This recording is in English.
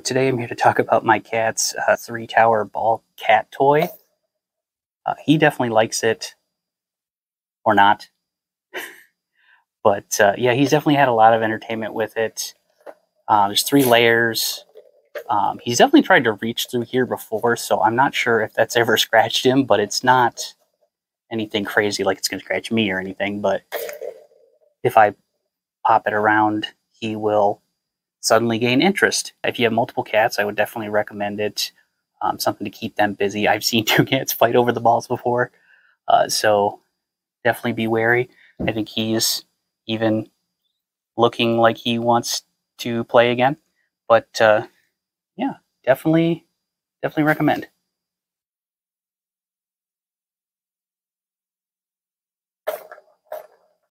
Today I'm here to talk about my cat's uh, three tower ball cat toy. Uh, he definitely likes it, or not. but uh, yeah, he's definitely had a lot of entertainment with it. Uh, there's three layers. Um, he's definitely tried to reach through here before, so I'm not sure if that's ever scratched him, but it's not anything crazy like it's going to scratch me or anything. But if I pop it around, he will suddenly gain interest. If you have multiple cats, I would definitely recommend it. Um, something to keep them busy. I've seen two cats fight over the balls before, uh, so definitely be wary. I think he's even looking like he wants to play again. But uh, yeah, definitely, definitely recommend.